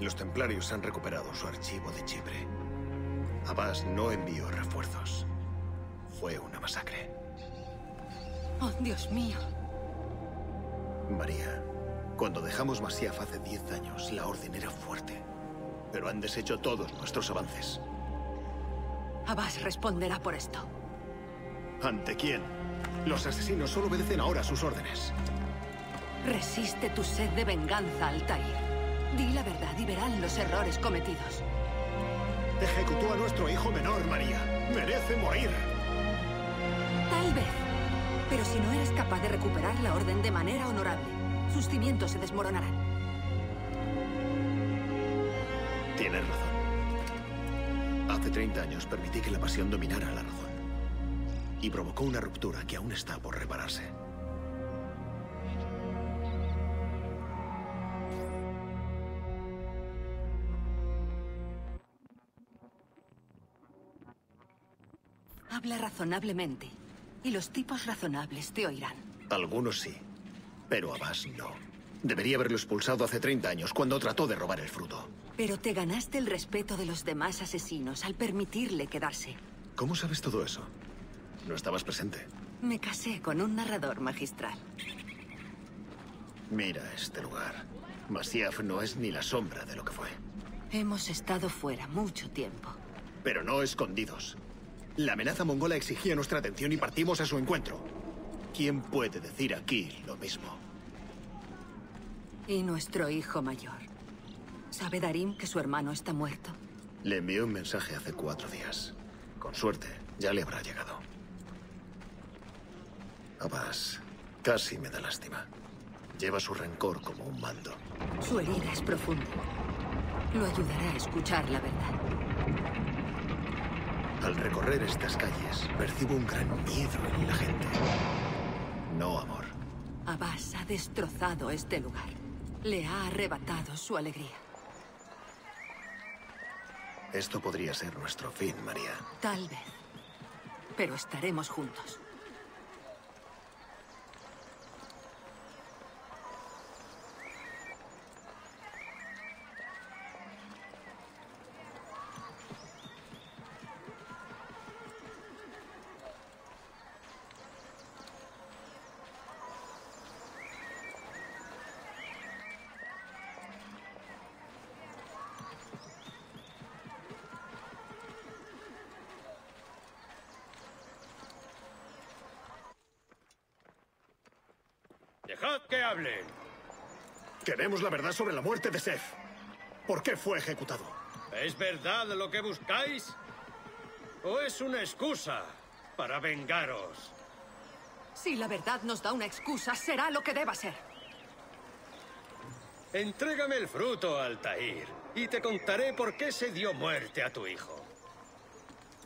Los templarios han recuperado su archivo de Chipre. Abbas no envió refuerzos. Fue una masacre. Oh, Dios mío. María, cuando dejamos Masiaf hace diez años, la orden era fuerte. Pero han deshecho todos nuestros avances. Abbas responderá por esto. ¿Ante quién? Los asesinos solo obedecen ahora sus órdenes. Resiste tu sed de venganza, Altair. Di la verdad y verán los errores cometidos. Ejecutó a nuestro hijo menor, María. Merece morir. Tal vez. Pero si no eres capaz de recuperar la orden de manera honorable, sus cimientos se desmoronarán. Tienes razón. Hace 30 años permití que la pasión dominara la razón. Y provocó una ruptura que aún está por repararse. Habla razonablemente. Y los tipos razonables te oirán. Algunos sí, pero Abbas no. Debería haberlo expulsado hace 30 años, cuando trató de robar el fruto. Pero te ganaste el respeto de los demás asesinos al permitirle quedarse. ¿Cómo sabes todo eso? ¿No estabas presente? Me casé con un narrador magistral. Mira este lugar. Masiaf no es ni la sombra de lo que fue. Hemos estado fuera mucho tiempo. Pero no escondidos. La amenaza mongola exigía nuestra atención y partimos a su encuentro. ¿Quién puede decir aquí lo mismo? Y nuestro hijo mayor. ¿Sabe Darim que su hermano está muerto? Le envié un mensaje hace cuatro días. Con suerte, ya le habrá llegado. Abbas, casi me da lástima. Lleva su rencor como un mando. Su herida es profunda. Lo ayudará a escuchar la verdad. Al recorrer estas calles, percibo un gran miedo en la gente. No amor. Abbas ha destrozado este lugar. Le ha arrebatado su alegría. Esto podría ser nuestro fin, María. Tal vez. Pero estaremos juntos. Que hablen. Queremos la verdad sobre la muerte de Seth. ¿Por qué fue ejecutado? ¿Es verdad lo que buscáis? ¿O es una excusa para vengaros? Si la verdad nos da una excusa, será lo que deba ser. Entrégame el fruto, Altair, y te contaré por qué se dio muerte a tu hijo.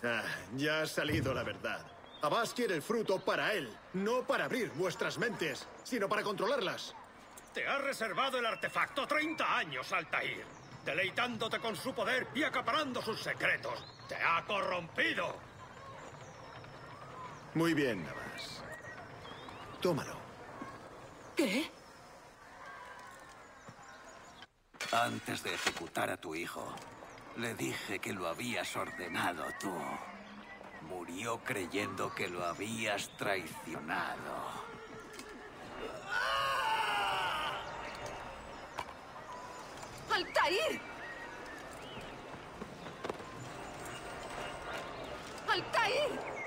Ah, ya ha salido la verdad. Abbas quiere el fruto para él, no para abrir vuestras mentes, sino para controlarlas. Te ha reservado el artefacto 30 años, Altair, deleitándote con su poder y acaparando sus secretos. ¡Te ha corrompido! Muy bien, Abbas. Tómalo. ¿Qué? Antes de ejecutar a tu hijo, le dije que lo habías ordenado tú. Murió creyendo que lo habías traicionado. ¡Altair!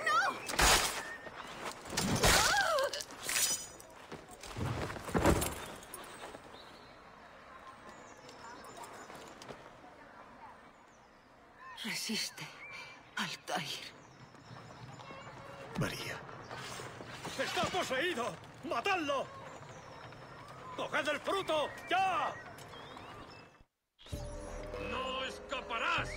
¡No! Resiste, Altair. María. ¡Está poseído! ¡Matadlo! ¡Coged el fruto! ¡Ya! ¡No escaparás!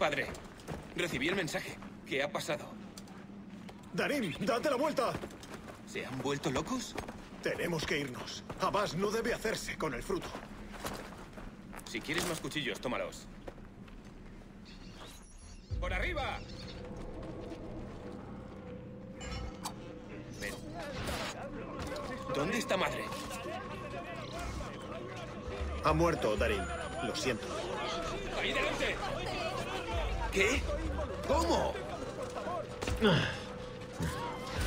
Padre, recibí el mensaje. ¿Qué ha pasado? Darim, date la vuelta. ¿Se han vuelto locos? Tenemos que irnos. Abbas no debe hacerse con el fruto. Si quieres más cuchillos, tómalos. ¡Por arriba! Ven. ¿Dónde está madre? Ha muerto, Darim. Lo siento. ¡Ahí delante! ¿Qué? ¿Cómo?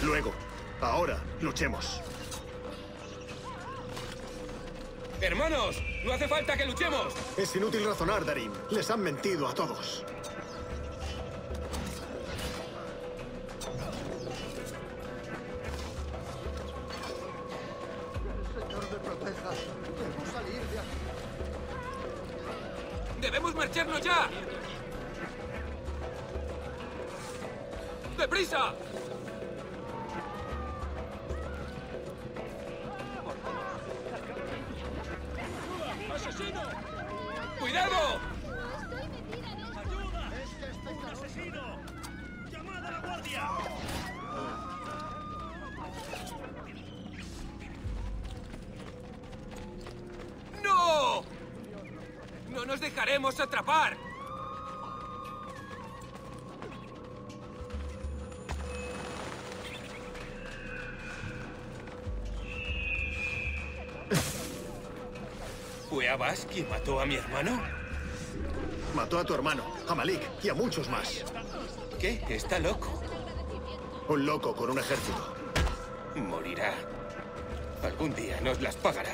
Luego. Ahora, luchemos. ¡Hermanos! ¡No hace falta que luchemos! Es inútil razonar, Darim. Les han mentido a todos. ¡No! ¡No nos dejaremos atrapar! ¿Fue Abbas quien mató a mi hermano? Mató a tu hermano, a Malik y a muchos más. ¿Qué? Está loco. Un loco con un ejército. Morirá. Algún día nos las pagará.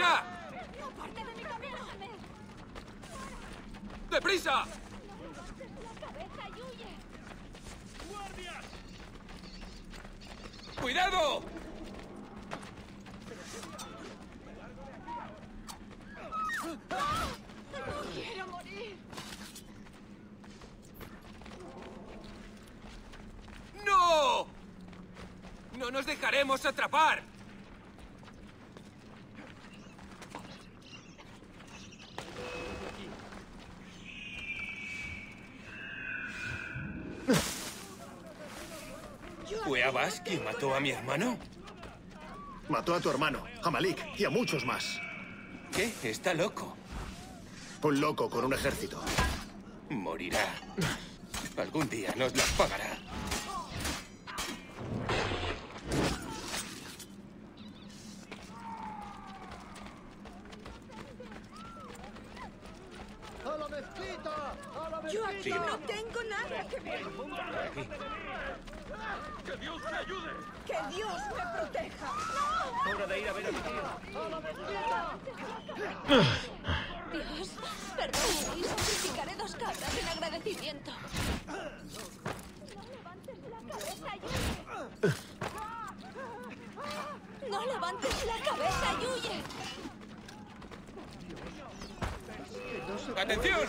Ya! ¡Deprisa! ¡Cuidado! ¡Quiero morir! ¡No! ¡No nos dejaremos atrapar! ¿Fue Abbas quien mató a mi hermano? Mató a tu hermano, a Malik y a muchos más. ¿Qué? Está loco. Un loco con un ejército. Morirá. Algún día nos las pagará. ¡Que Dios me proteja! Dios, perdóname y sacrificaré dos cabras en agradecimiento. No levantes la cabeza y huye. ¡Atención!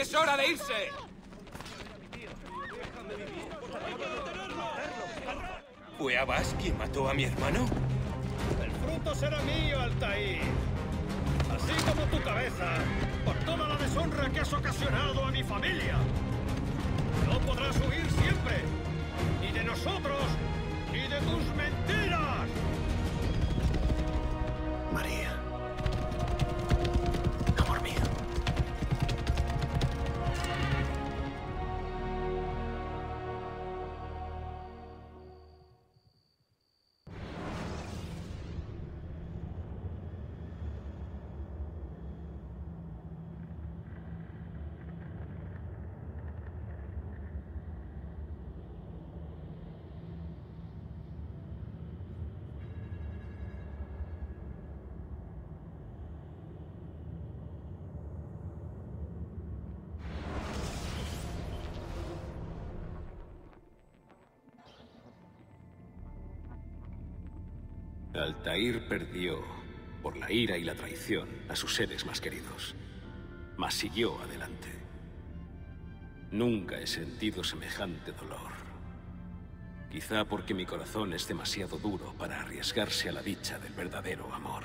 ¡Es hora de irse! ¿Fue Abbas quien mató a mi hermano? El fruto será mío, Altair. Así como tu cabeza, por toda la deshonra que has ocasionado a mi familia. No podrás huir siempre, ni de nosotros, ni de tus mentiras. Altair perdió, por la ira y la traición, a sus seres más queridos. Mas siguió adelante. Nunca he sentido semejante dolor. Quizá porque mi corazón es demasiado duro para arriesgarse a la dicha del verdadero amor.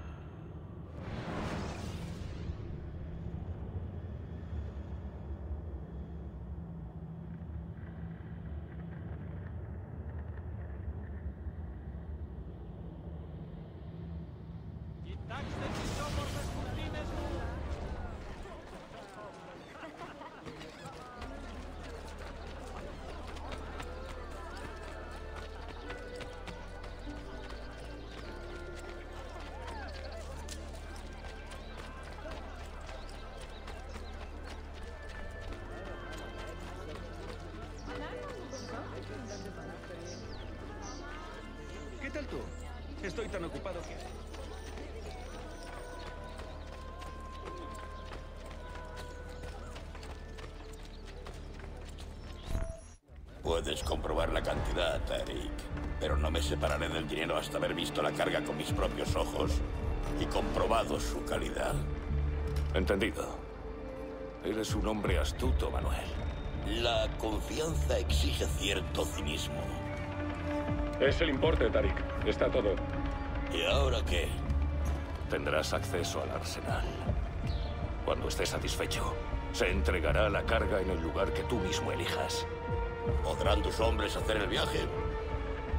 Estoy tan ocupado que... Puedes comprobar la cantidad, Eric. Pero no me separaré del dinero hasta haber visto la carga con mis propios ojos y comprobado su calidad. Entendido. Eres un hombre astuto, Manuel. La confianza exige cierto cinismo. Es el importe, Tarik. Está todo. ¿Y ahora qué? Tendrás acceso al arsenal. Cuando estés satisfecho, se entregará la carga en el lugar que tú mismo elijas. ¿Podrán tus hombres hacer el viaje?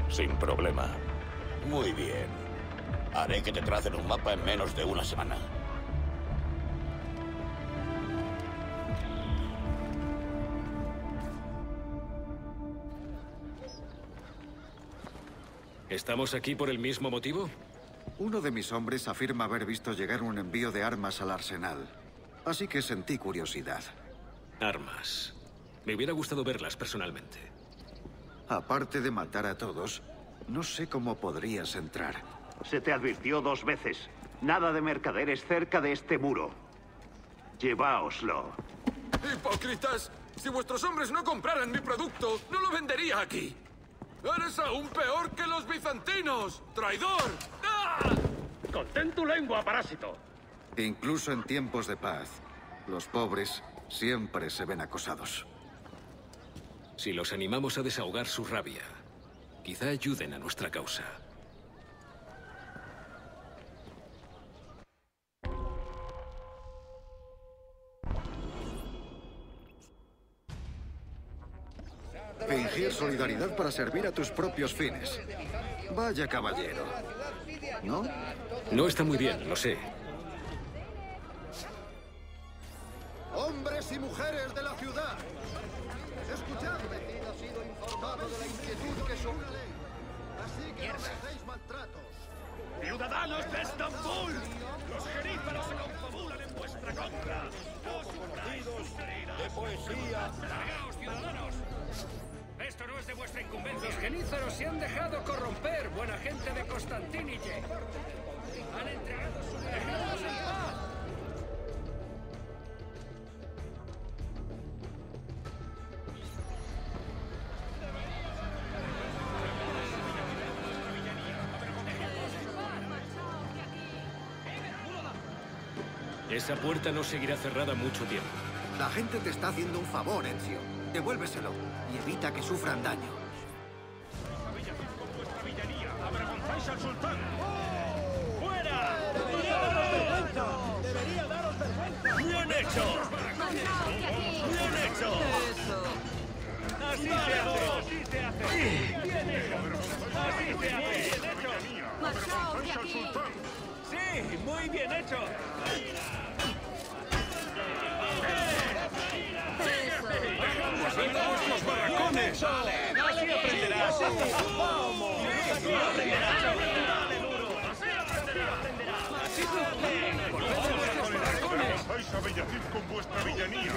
Sin problema. Muy bien. Haré que te tracen un mapa en menos de una semana. ¿Estamos aquí por el mismo motivo? Uno de mis hombres afirma haber visto llegar un envío de armas al arsenal. Así que sentí curiosidad. Armas. Me hubiera gustado verlas personalmente. Aparte de matar a todos, no sé cómo podrías entrar. Se te advirtió dos veces. Nada de mercaderes cerca de este muro. Lleváoslo. ¡Hipócritas! Si vuestros hombres no compraran mi producto, no lo vendería aquí. ¡Eres aún peor que los bizantinos! ¡Traidor! ¡Ah! ¡Contén tu lengua, parásito! Incluso en tiempos de paz, los pobres siempre se ven acosados. Si los animamos a desahogar su rabia, quizá ayuden a nuestra causa. Solidaridad para servir a tus propios fines. Vaya caballero. ¿No? No está muy bien, lo sé. Hombres y mujeres de la ciudad. Escuchadme. ha sido informado de la inquietud que son una ley. Así que no hacéis maltratos. ¡Ciudadanos de Estambul! ¡Los geníferos se confabulan en vuestra contra! ¡Os partidos de poesía! ¡Largaos, ciudadanos! Esto no es de vuestra incumbencia. Los genízaros se han dejado corromper, buena gente de Constantinille. Han entregado su ¡Dejadnos en paz! Esa puerta no seguirá cerrada mucho tiempo. La gente te está haciendo un favor, Ezio. Devuélveselo y evita que sufran daño. ¡Avergonzáis al sultán! ¡Fuera! ¡Debería daros vergüenza! ¡Debería daros vergüenza! ¡Bien hecho! ¡Bien hecho! ¡Así se hace! ¡Así se hace! ¡Bien hecho! ¡Así se hace! ¡Bien hecho! ¡Marchaos de aquí! ¡Sí! ¡Muy bien hecho! ¡Volved a vuestros barracones! ¡Dale, así aprenderás! ¡Vamos! ¡Así aprenderás! ¡Dale! ¡Así aprenderás! ¡Así aprenderás! ¡Vais a con vuestra villanía!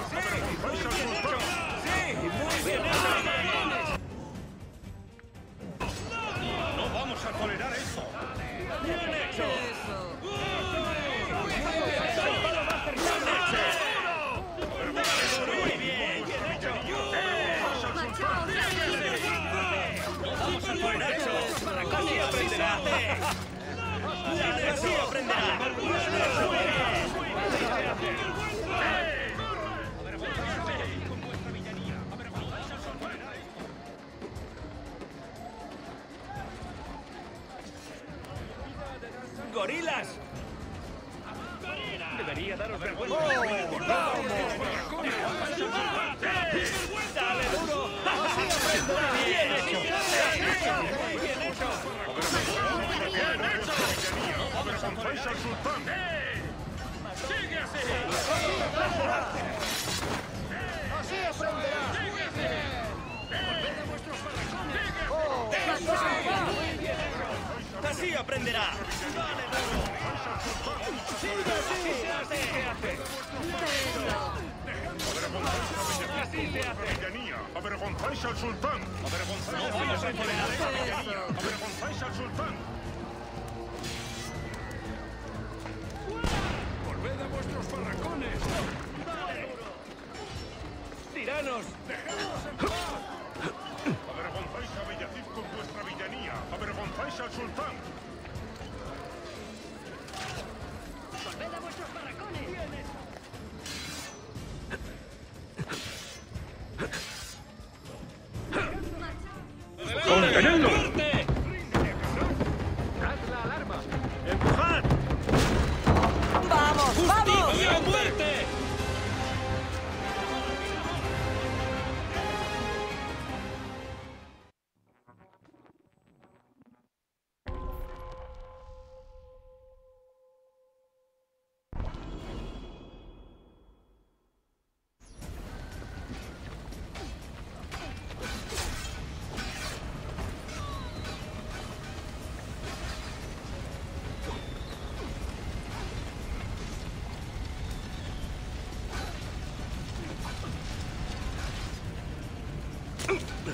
¡No vamos a tolerar eso! ¡Bien hecho! ¡Así aprenderá! ¡Avergonzáis! ¡Sigue así! ¡Así aprenderás! ¡Volved a vuestros barracones! ¡Así aprenderá! ¡Dale duro! ¡Sigue así! ¡Así se hace! ¡Así! ¡Avergonzáis al sultán! ¡No vamos a tolerar eso! ¡Avergonzáis al sultán! ¡Tiranos! ¡Avergonzáis a Bellacid con vuestra villanía! ¡Avergonzáis al sultán! ¡Volved a vuestros barracones! ¡Contenedlo! Un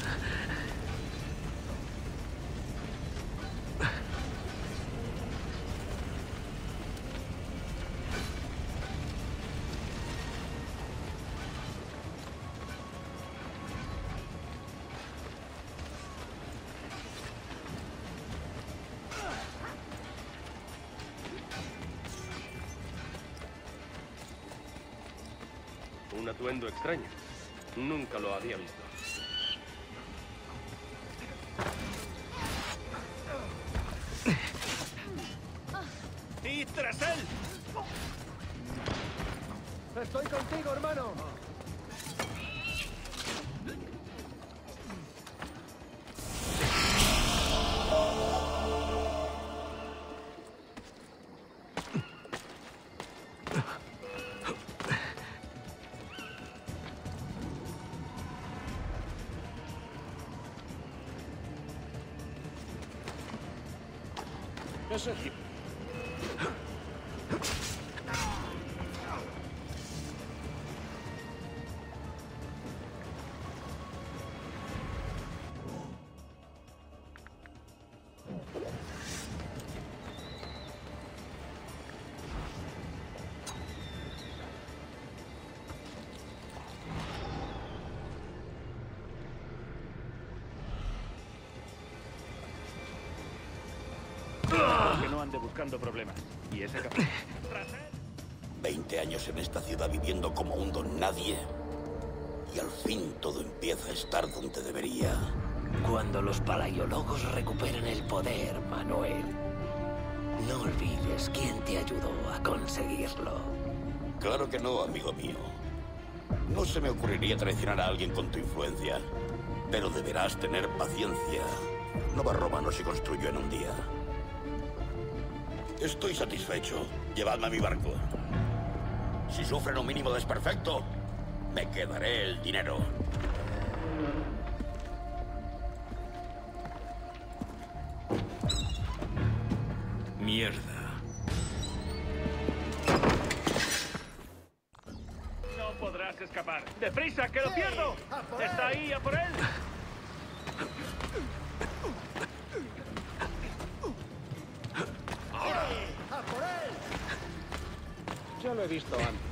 atuendo extraño. Nunca lo había visto. Ese... Que no ande buscando problemas. Y ese capitán... Veinte años en esta ciudad viviendo como un don nadie. Y al fin todo empieza a estar donde debería. Cuando los palaiologos recuperen el poder, Manuel. No olvides quién te ayudó a conseguirlo. Claro que no, amigo mío. No se me ocurriría traicionar a alguien con tu influencia. Pero deberás tener paciencia. Nova Roma no se construyó en un día. Estoy satisfecho. Llevadme a mi barco. Si sufren un mínimo desperfecto, me quedaré el dinero. Mierda. No podrás escapar. ¡Deprisa, que lo pierdo! ¡Está ahí, a por él! Lo he visto antes.